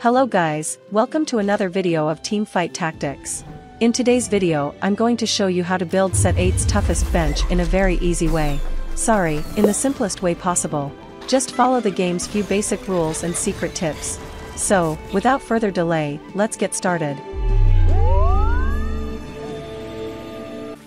Hello guys, welcome to another video of Teamfight Tactics. In today's video, I'm going to show you how to build set 8's toughest bench in a very easy way. Sorry, in the simplest way possible. Just follow the game's few basic rules and secret tips. So, without further delay, let's get started.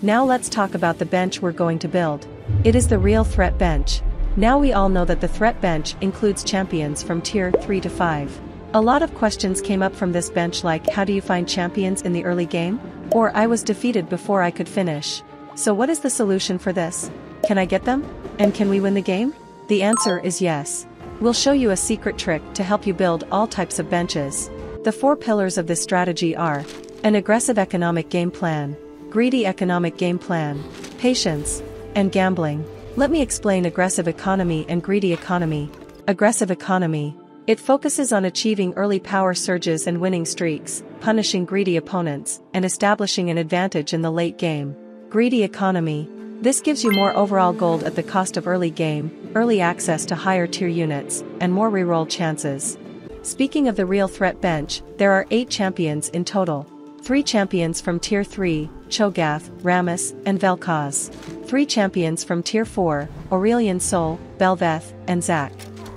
Now let's talk about the bench we're going to build. It is the real threat bench. Now we all know that the threat bench includes champions from tier 3 to 5. A lot of questions came up from this bench like how do you find champions in the early game? Or I was defeated before I could finish. So what is the solution for this? Can I get them? And can we win the game? The answer is yes. We'll show you a secret trick to help you build all types of benches. The four pillars of this strategy are an aggressive economic game plan, greedy economic game plan, patience, and gambling. Let me explain aggressive economy and greedy economy. Aggressive economy it focuses on achieving early power surges and winning streaks, punishing greedy opponents, and establishing an advantage in the late game. Greedy economy. This gives you more overall gold at the cost of early game, early access to higher tier units, and more reroll chances. Speaking of the real threat bench, there are 8 champions in total. 3 champions from Tier 3, Cho'Gath, Rammus, and Vel'Koz. 3 champions from Tier 4, Aurelion Sol, Bel'Veth, and Zac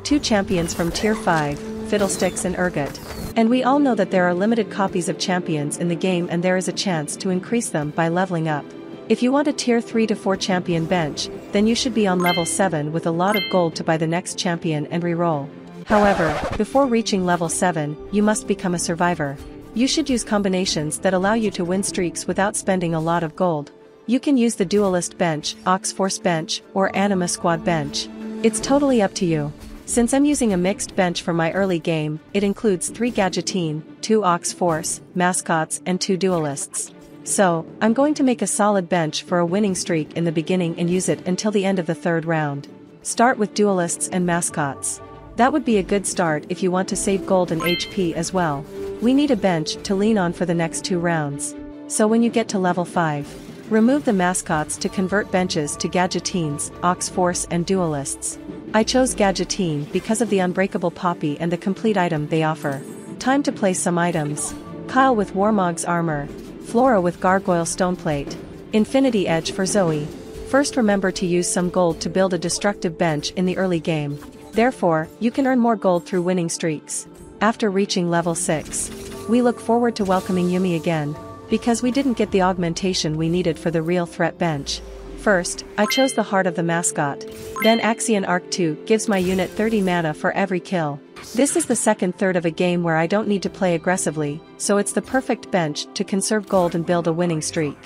two champions from Tier 5, Fiddlesticks and Urgot. And we all know that there are limited copies of champions in the game and there is a chance to increase them by leveling up. If you want a tier 3 to 4 champion bench, then you should be on level 7 with a lot of gold to buy the next champion and reroll. However, before reaching level 7, you must become a survivor. You should use combinations that allow you to win streaks without spending a lot of gold. You can use the Duelist bench, Ox Force bench, or Anima Squad bench. It's totally up to you. Since I'm using a mixed bench for my early game, it includes 3 Gadgetzan, 2 Ox Force, Mascots and 2 Duelists. So, I'm going to make a solid bench for a winning streak in the beginning and use it until the end of the third round. Start with Duelists and Mascots. That would be a good start if you want to save gold and HP as well. We need a bench to lean on for the next two rounds. So when you get to level 5, remove the mascots to convert benches to Gadgetzans, Ox Force and Duelists. I chose Gadgetzan because of the unbreakable poppy and the complete item they offer. Time to place some items. Kyle with Warmog's armor. Fiora with Gargoyle stoneplate. Infinity Edge for Zoe. First remember to use some gold to build a destructive bench in the early game. Therefore, you can earn more gold through winning streaks. After reaching level 6. We look forward to welcoming Yuumi again. Because we didn't get the augmentation we needed for the real threat bench. First, I chose the heart of the mascot. Then Axiom Arc 2 gives my unit 30 mana for every kill. This is the second third of a game where I don't need to play aggressively, so it's the perfect bench to conserve gold and build a winning streak.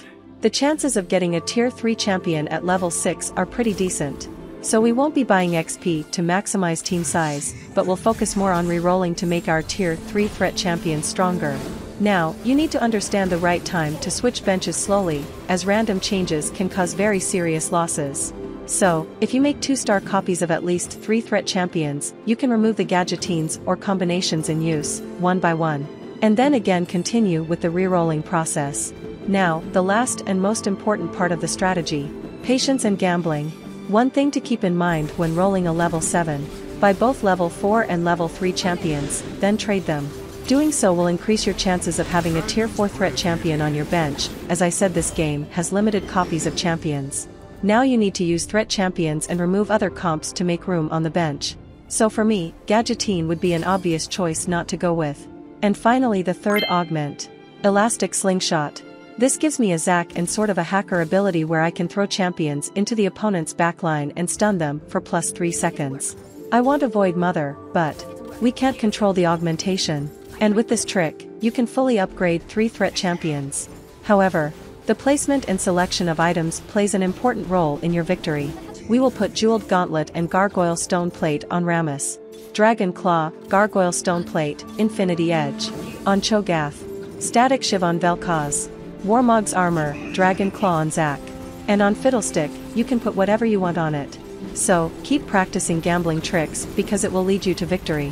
The chances of getting a tier 3 champion at level 6 are pretty decent. So we won't be buying XP to maximize team size, but we'll focus more on rerolling to make our tier 3 threat champion stronger. Now, you need to understand the right time to switch benches slowly, as random changes can cause very serious losses. So, if you make 2-star copies of at least 3 threat champions, you can remove the gadgetines or combinations in use, one by one. And then again continue with the rerolling process. Now, the last and most important part of the strategy. Patience and gambling. One thing to keep in mind when rolling a level 7. Buy both level 4 and level 3 champions, then trade them. Doing so will increase your chances of having a tier 4 threat champion on your bench, as I said this game has limited copies of champions. Now you need to use threat champions and remove other comps to make room on the bench. So for me, Gadgetzan would be an obvious choice not to go with. And finally the third augment. Elastic Slingshot. This gives me a Zac and sort of a hacker ability where I can throw champions into the opponent's backline and stun them for plus 3 seconds. I want to avoid Mother, but we can't control the augmentation. And with this trick, you can fully upgrade 3 threat champions. However, the placement and selection of items plays an important role in your victory. We will put Jeweled Gauntlet and Gargoyle Stone Plate on Rammus. Dragon Claw, Gargoyle Stone Plate, Infinity Edge. On Cho'Gath. Static Shiv on Vel'Koz. Warmog's Armor, Dragon Claw on Zac. And on Fiddlestick, you can put whatever you want on it. So, keep practicing gambling tricks because it will lead you to victory.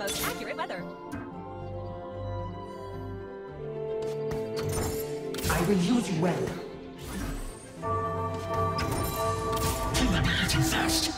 Most accurate weather. I will use you well. You are eating fast.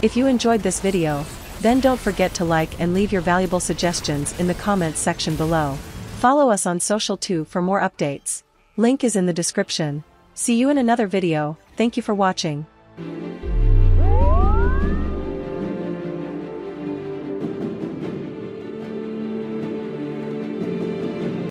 If you enjoyed this video, then don't forget to like and leave your valuable suggestions in the comments section below. Follow us on social too for more updates. Link is in the description. See you in another video, thank you for watching.